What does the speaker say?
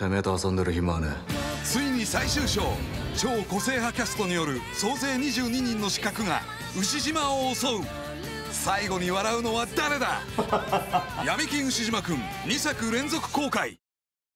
てめえと遊んでる暇はねついに最終章超個性派キャストによる総勢22人の刺客が牛島を襲う。最後に笑うのは誰だ？闇金牛島くん2作連続公開。